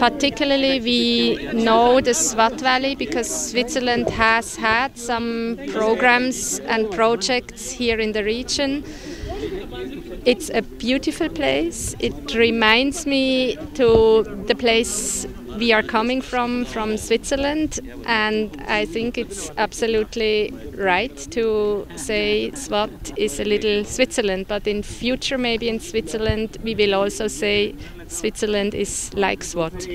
particularly we know the Swat Valley because Switzerland has had some programs and projects here in the region. It's a beautiful place. It reminds me to the place we are coming from, from Switzerland, and I think it's absolutely right to say Swat is a little Switzerland, but in future, maybe in Switzerland, we will also say Switzerland is like Swat.